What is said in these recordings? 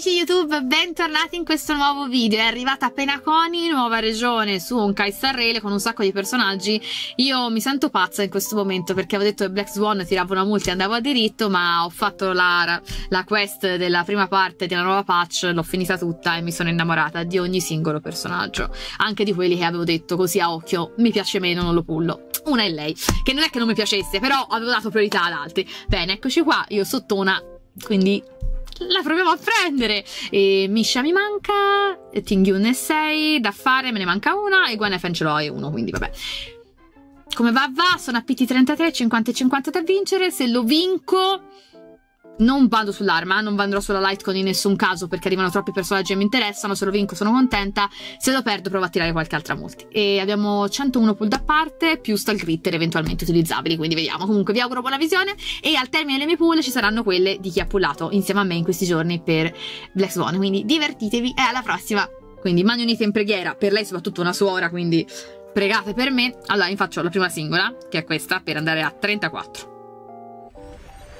amici YouTube, bentornati in questo nuovo video. È arrivata Penaconi, nuova regione su un Kaisar Rail con un sacco di personaggi. Io mi sento pazza in questo momento perché avevo detto che Black Swan tirava una multa e andavo a diritto, ma ho fatto la, la quest della prima parte della nuova patch, l'ho finita tutta e mi sono innamorata di ogni singolo personaggio. Anche di quelli che avevo detto così a occhio, mi piace meno, non lo pullo. Una è lei, che non è che non mi piacesse, però avevo dato priorità ad altri. Bene, eccoci qua, io sottona, quindi la proviamo a prendere. E Misha mi manca, Tingyun ne 6 da fare, me ne manca una e Gwen Fen ce l'ho e uno, quindi vabbè. Come va va, sono a PT33, 50 e 50 da vincere, se lo vinco non vado sull'arma, non andrò sulla Lightcon in nessun caso perché arrivano troppi personaggi che mi interessano, se lo vinco sono contenta, se lo perdo provo a tirare qualche altra multi. E abbiamo 101 pull da parte più Stalgritter eventualmente utilizzabili, quindi vediamo. Comunque vi auguro buona visione e al termine delle mie pull ci saranno quelle di chi ha pullato insieme a me in questi giorni per Black Swan, quindi divertitevi e alla prossima! Quindi mani unite in preghiera, per lei soprattutto una suora, quindi pregate per me. Allora, vi faccio la prima singola, che è questa, per andare a 34.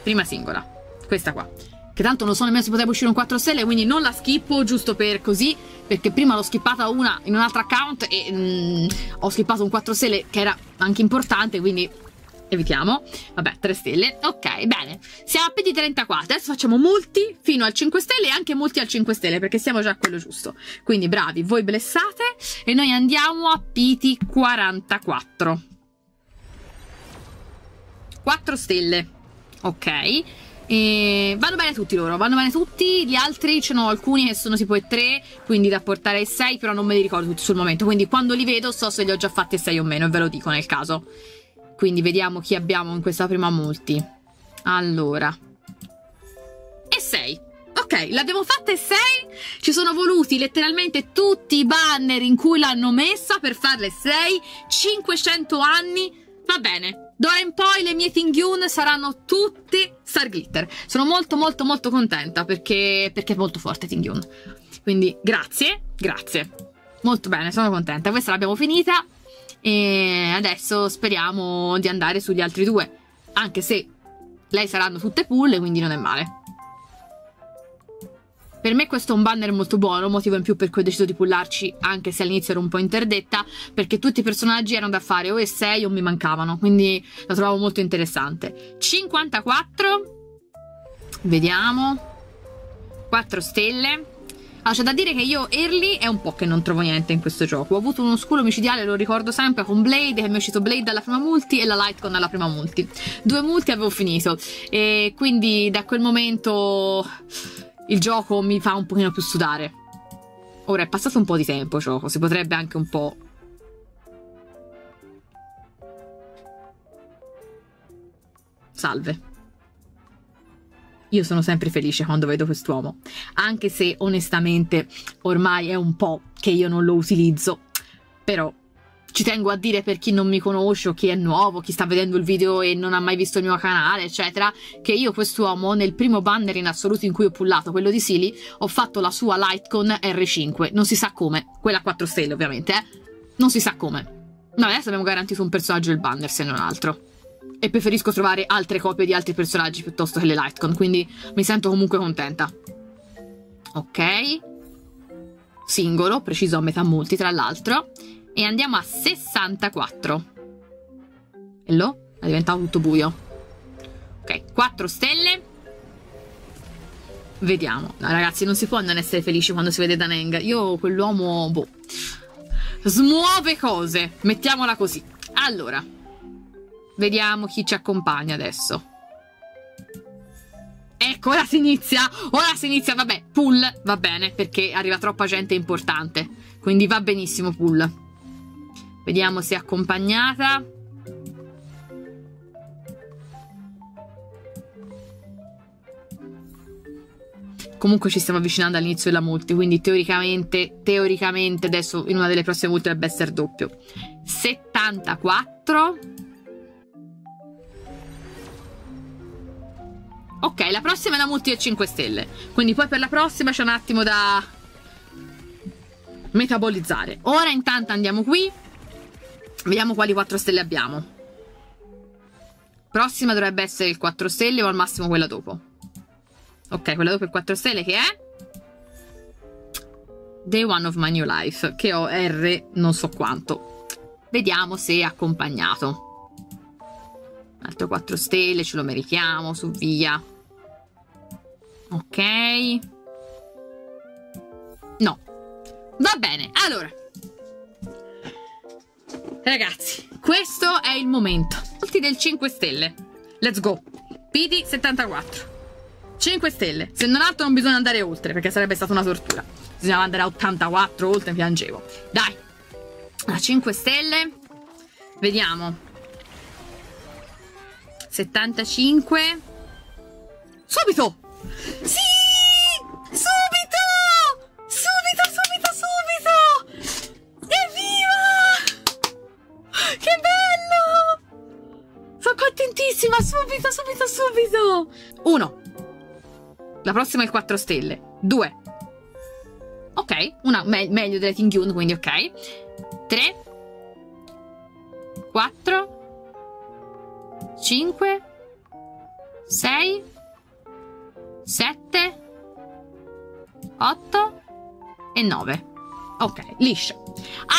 Prima singola questa qua. Che tanto non so nemmeno se poteva uscire un 4 stelle, quindi non la skippo giusto per così, perché prima l'ho skippata una in un altro account e mm, ho skippato un 4 stelle che era anche importante, quindi evitiamo. Vabbè, 3 stelle. Ok, bene. Siamo a PD34. Adesso facciamo multi fino al 5 stelle e anche multi al 5 stelle, perché siamo già a quello giusto. Quindi bravi, voi blessate e noi andiamo a PT44. 4 stelle. Ok. E vanno bene tutti loro, vanno bene tutti. Gli altri ce ne ho alcuni che sono tipo e 3, quindi da portare ai 6, però non me li ricordo tutti sul momento. Quindi quando li vedo so se li ho già fatti e 6 o meno, e ve lo dico nel caso. Quindi vediamo chi abbiamo in questa prima multi. Allora. E 6. Ok, l'abbiamo fatta e 6. Ci sono voluti letteralmente tutti i banner in cui l'hanno messa per farle 6. 500 anni. Va bene. D'ora in poi le mie Tingyun saranno tutte Star Glitter. Sono molto molto molto contenta perché, perché è molto forte Tingyun. Quindi grazie, grazie. Molto bene, sono contenta. Questa l'abbiamo finita e adesso speriamo di andare sugli altri due. Anche se lei saranno tutte pull, quindi non è male. Per me questo è un banner molto buono, motivo in più per cui ho deciso di pullarci, anche se all'inizio ero un po' interdetta, perché tutti i personaggi erano da fare o E6 o mi mancavano, quindi la trovavo molto interessante. 54, vediamo, 4 stelle. Ah, c'è da dire che io early è un po' che non trovo niente in questo gioco. Ho avuto uno scudo micidiale, lo ricordo sempre, con Blade, che mi è uscito Blade alla prima multi e la Lightcon alla prima multi. Due multi avevo finito. E quindi da quel momento il gioco mi fa un pochino più sudare. Ora è passato un po' di tempo, gioco, si potrebbe anche un po'... Salve. Io sono sempre felice quando vedo quest'uomo, anche se onestamente ormai è un po' che io non lo utilizzo, però ci tengo a dire per chi non mi conosce o chi è nuovo, chi sta vedendo il video e non ha mai visto il mio canale, eccetera, che io quest'uomo nel primo banner in assoluto in cui ho pullato, quello di Sili, ho fatto la sua Lightcon R5, non si sa come, quella a 4 stelle ovviamente, eh? non si sa come. No, adesso abbiamo garantito un personaggio del banner se non altro. E preferisco trovare altre copie di altri personaggi piuttosto che le Lightcon, quindi mi sento comunque contenta. Ok. Singolo, preciso a metà multi tra l'altro e andiamo a 64. Hello? È diventato tutto buio. Ok, 4 stelle. Vediamo. No, ragazzi, non si può non essere felici quando si vede Daneng. Io quell'uomo, boh, smuove cose. Mettiamola così. Allora, vediamo chi ci accompagna adesso. Ecco, ora si inizia. Ora si inizia, vabbè, pull va bene perché arriva troppa gente importante. Quindi va benissimo pull. Vediamo se è accompagnata. Comunque ci stiamo avvicinando all'inizio della multi, quindi teoricamente, teoricamente adesso in una delle prossime multi dovrebbe essere doppio. 74. Ok, la prossima è la multi a 5 stelle. Quindi poi per la prossima c'è un attimo da metabolizzare. Ora intanto andiamo qui. Vediamo quali 4 stelle abbiamo. Prossima dovrebbe essere il 4 stelle o al massimo quella dopo. Ok, quella dopo il 4 stelle che è? Day One of My New Life, che ho R non so quanto. Vediamo se è accompagnato. Altro 4 stelle, ce lo meritiamo, su via. Ok. No. Va bene, allora. Ragazzi, questo è il momento. Tutti del 5 stelle. Let's go. PD 74. 5 stelle. Se non altro non bisogna andare oltre, perché sarebbe stata una tortura. Bisognava andare a 84 oltre, piangevo. Dai. A 5 stelle. Vediamo. 75. Subito! Sì! 1. La prossima è il 4 stelle. 2. Ok, una me meglio della Tingyun, quindi ok. 3. 4. 5. 6. 7. 8 e 9. Ok, liscia.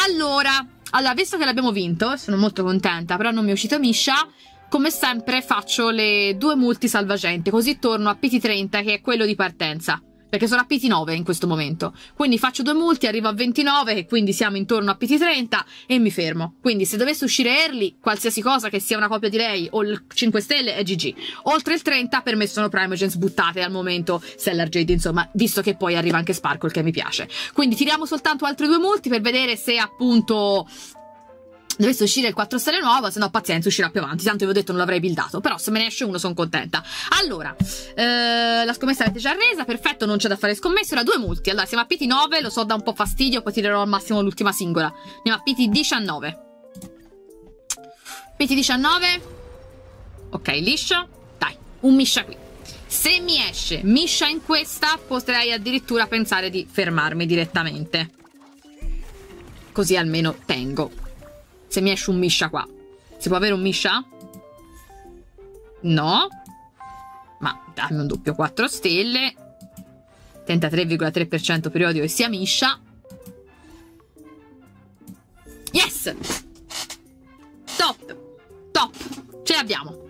Allora, allora, visto che l'abbiamo vinto, sono molto contenta, però non mi è uscito Misha come sempre faccio le due multi salvagente così torno a PT30 che è quello di partenza perché sono a PT9 in questo momento. Quindi faccio due multi, arrivo a 29, e quindi siamo intorno a PT30 e mi fermo. Quindi se dovesse uscire early, qualsiasi cosa che sia una copia di lei o il 5 stelle è GG. Oltre il 30 per me sono Primogens buttate al momento, Stellar Jade insomma, visto che poi arriva anche Sparkle che mi piace. Quindi tiriamo soltanto altri due multi per vedere se appunto dovesse uscire il 4 stelle nuovo, se no pazienza, uscirà più avanti. Tanto vi ho detto non l'avrei buildato, però se me ne esce uno sono contenta. Allora, eh, la scommessa l'avete già resa, perfetto, non c'è da fare scommesse, ora due multi. Allora, siamo a PT 9, lo so da un po' fastidio, poi tirerò al massimo l'ultima singola. Andiamo a PT 19. PT 19. Ok, liscio. Dai, un Misha qui. Se mi esce Misha in questa, potrei addirittura pensare di fermarmi direttamente. Così almeno tengo se mi esce un Misha qua. Si può avere un Misha? No. Ma dammi un doppio 4 stelle. 33,3% periodico che sia Misha. Yes! Top! Top! Ce l'abbiamo.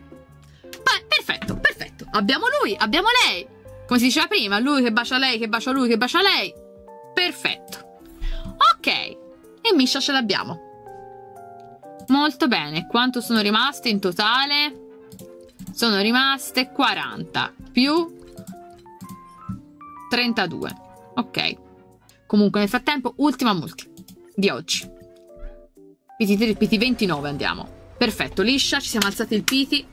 Perfetto, perfetto. Abbiamo lui, abbiamo lei. Come si diceva prima, lui che bacia lei, che bacia lui, che bacia lei. Perfetto. Ok. E Misha ce l'abbiamo. Molto bene, quanto sono rimaste in totale? Sono rimaste 40 più 32. Ok. Comunque nel frattempo, ultima multi di oggi. PT, PT 29 andiamo. Perfetto, liscia, ci siamo alzati il PT.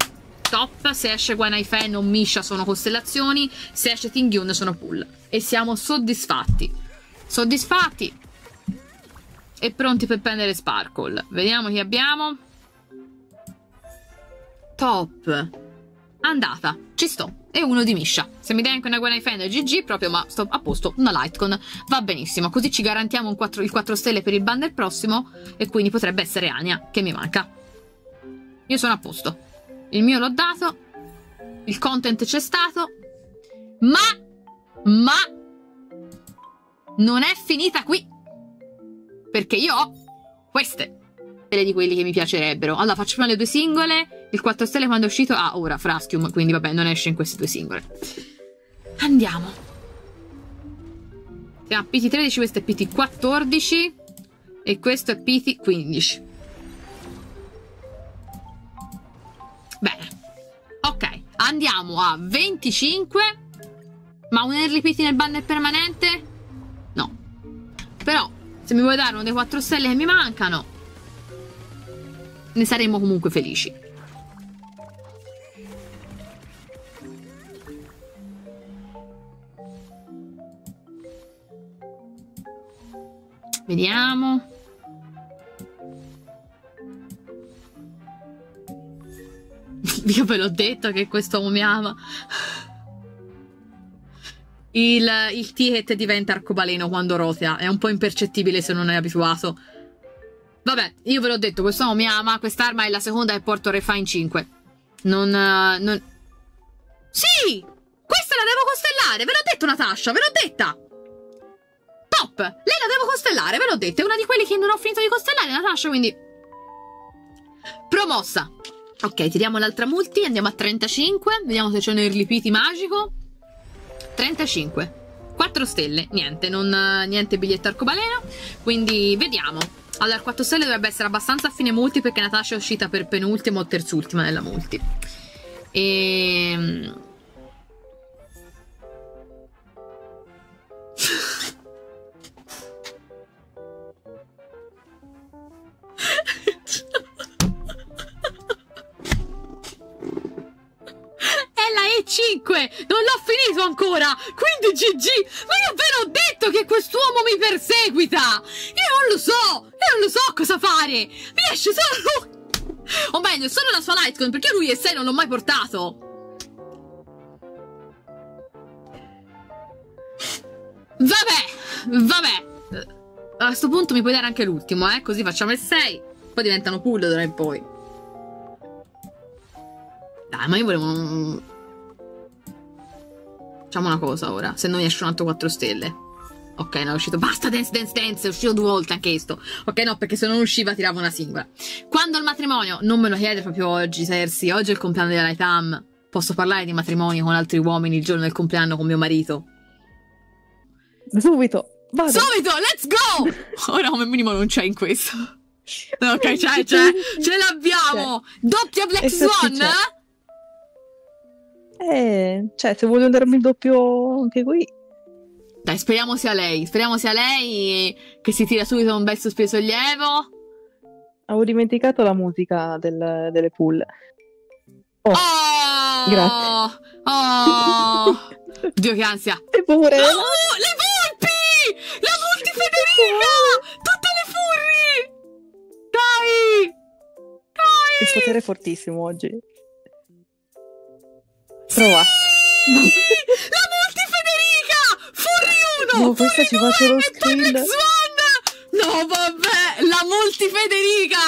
Top, se esce Guanai Fan o Misha sono costellazioni, se esce Tingyun sono pull. E siamo soddisfatti. Soddisfatti, e pronti per prendere Sparkle. Vediamo chi abbiamo. Top. Andata. Ci sto. E uno di Misha. Se mi dai anche una Gwen Fan GG, proprio, ma sto a posto. Una Lightcon. Va benissimo. Così ci garantiamo 4, il 4 stelle per il bundle prossimo. E quindi potrebbe essere Ania, che mi manca. Io sono a posto. Il mio l'ho dato. Il content c'è stato. Ma... Ma... Non è finita qui perché io ho queste di quelli che mi piacerebbero. Allora, faccio prima le due singole. Il 4 stelle quando è uscito? Ah, ora, Fraschium, quindi vabbè, non esce in queste due singole. Andiamo. Siamo a PT13, questo è PT14 e questo è PT15. Bene. Ok, andiamo a 25. Ma un early PT nel banner permanente? No. Però se mi vuoi dare uno dei 4 stelle che mi mancano, ne saremo comunque felici. Vediamo. Io ve l'ho detto che quest'uomo mi ama il, il ticket diventa arcobaleno quando rotea. È un po' impercettibile se non è abituato. Vabbè, io ve l'ho detto, quest'uomo mi ama, quest'arma è la seconda e porto Refine 5. Non, uh, non... Sì! Questa la devo costellare, ve l'ho detto Natasha, ve l'ho detta! Top! Lei la devo costellare, ve l'ho detto. È una di quelle che non ho finito di costellare, Natasha, quindi... Promossa. Ok, tiriamo l'altra multi, andiamo a 35. Vediamo se c'è un early pity magico. 35. 4 stelle, niente, non, niente biglietto arcobaleno. Quindi vediamo. Allora, 4 stelle dovrebbe essere abbastanza a fine multi perché Natasha è uscita per penultima o terzultima nella multi. E... È la E5! Non l'ho finito ancora! Quindi GG! Ma io ve l'ho detto che quest'uomo mi perseguita! Io non lo so! Io non lo so cosa fare! Riesce solo... O meglio, solo la sua Lightcon, perché lui e 6 non l'ho mai portato! Vabbè, vabbè. A questo punto mi puoi dare anche l'ultimo, eh? Così facciamo il 6. Poi diventano pull d'ora in poi. Dai, ma io volevo... Facciamo una cosa ora. Se non esce un altro 4 stelle. Ok, no, è uscito. Basta Dance Dance Dance, è uscito due volte anche questo. Ok, no, perché se non usciva tiravo una singola. Quando il matrimonio, non me lo chiede proprio oggi, Sersi. Oggi è il compleanno della Lightam. Posso parlare di matrimonio con altri uomini il giorno del compleanno con mio marito. Subito. Vado. Subito, let's go! Ora come minimo non c'è in questo. Ok, c'è, c'è. Ce l'abbiamo! Doppia Black Swan? Eh, cioè, se voglio darmi il doppio anche qui. Dai, speriamo sia lei. Speriamo sia lei che si tira subito un bel sospiro sollievo. Avevo dimenticato la musica del- delle pool. Oh, Oh! Grazie. Oh! Dio che ansia. e pure. Oh, le volpi! La multi Federica! Tutte le furri! Dai! Dai! Il potere è fortissimo oggi. Prova. La multi Federica! Furri 1! No, questa ci faccio lo screen. No, vabbè! La multi Federica!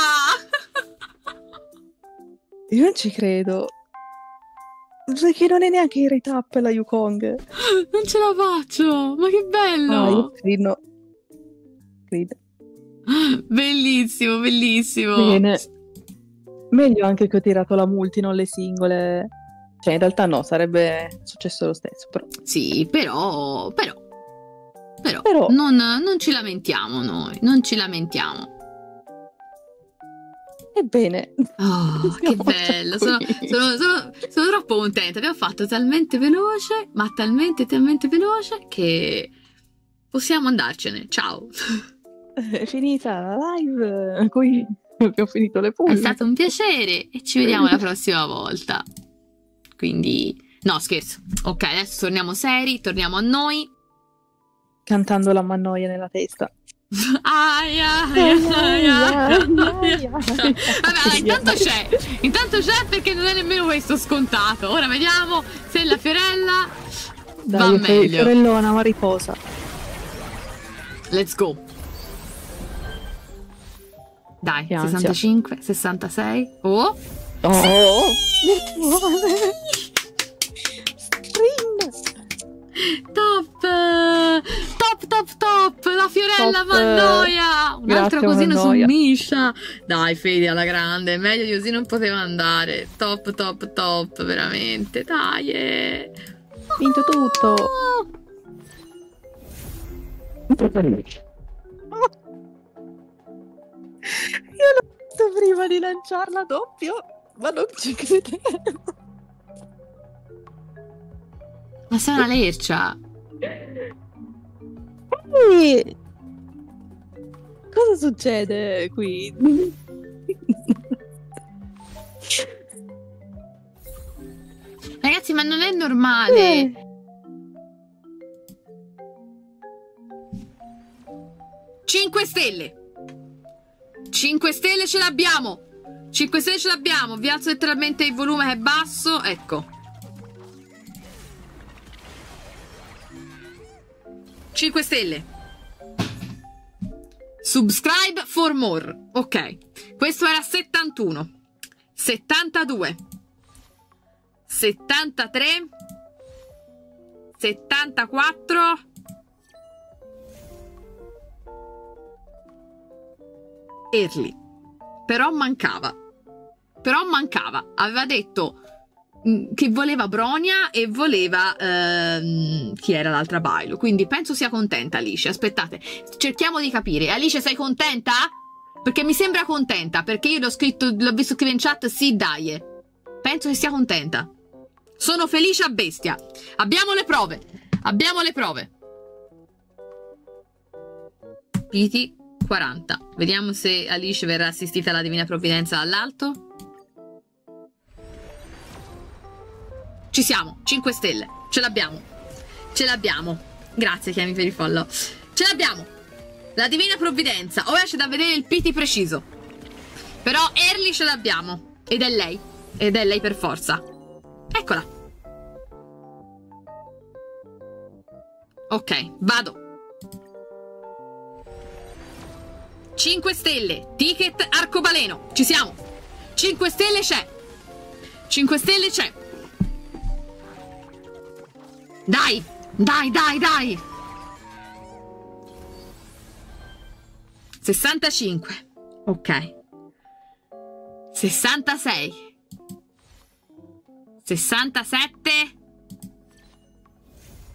Io non ci credo. Perché non è neanche in retap la Yukong. Non ce la faccio! Ma che Ah, bello! io screen. Screen. Bellissimo, bellissimo! Bene. Meglio anche che ho tirato la multi, non le singole. Cioè, in realtà no, sarebbe successo lo stesso. Però. Sì, però, però, però, Però. Non, non ci lamentiamo noi, non ci lamentiamo. Ebbene. Oh, che bello, sono, sono- sono- sono troppo contenta. Abbiamo fatto talmente veloce, ma talmente, talmente veloce che possiamo andarcene. Ciao. È finita la live. Qui abbiamo finito le pool. È stato un piacere e ci vediamo la prossima volta. Quindi, no, scherzo. Ok, adesso torniamo seri, torniamo a noi. Cantando la mannoia nella testa. Aia, aia, aia. Vabbè, intanto c'è. Intanto c'è perché non è nemmeno questo scontato. Ora vediamo se la Fiorella va Dai, Fi- meglio. Fiorellona, ma riposa. Let's go. Dai, Che ansia. 65, 66. Oh, Oh! Top! Top, top, top! La Fiorella Top. Mannoia! Un'altra Grazie, cosina su Mannoia. Misha. Dai, Fede alla grande. Meglio di così non poteva andare. Top, top, top, veramente. Dai. eh. Vinto tutto! Io l'ho visto prima di lanciarla doppio, ma non ci credevo. Ma sei una lercia. Ehi! Cosa succede qui? Ragazzi, ma non è normale. Eh, 5 stelle. 5 stelle ce l'abbiamo. 5-6 ce l'abbiamo. Vi alzo letteralmente il volume che è basso. Ecco. 5 stelle. Subscribe for more. Ok. Questo era 71. 72. 73. 74. 74. Early. Però mancava. Però mancava. Aveva detto mm, che voleva Bronia e voleva ehm, chi era l'altra Bailo. Quindi penso sia contenta Alice. Aspettate, cerchiamo di capire. Alice, sei contenta? Perché mi sembra contenta, perché io l'ho scritto, l'ho visto scrivere in chat, sì, dai. Penso che sia contenta. Sono felice a bestia. Abbiamo le prove. Abbiamo le prove. Piti 40. Vediamo se Alice verrà assistita alla Divina Provvidenza dall'alto. Ci siamo, 5 stelle. Ce l'abbiamo. Ce l'abbiamo. Grazie, Chiami per il follow. Ce l'abbiamo. La Divina Provvidenza. Ora c'è da vedere il PT preciso. Però Early ce l'abbiamo. Ed è lei. Ed è lei per forza. Eccola. Ok, vado. 5 stelle, ticket arcobaleno, ci siamo. 5 stelle c'è. 5 stelle c'è. Dai, dai, dai, dai. 65. Ok. 66. 67.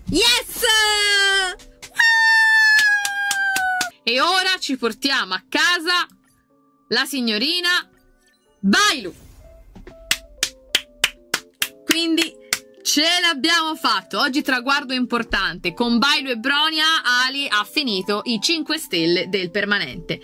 Yes! E ora ci portiamo a casa la signorina Bailu. Quindi ce l'abbiamo fatto. Oggi traguardo importante. Con Bailu e Bronia Ali ha finito i 5 stelle del permanente.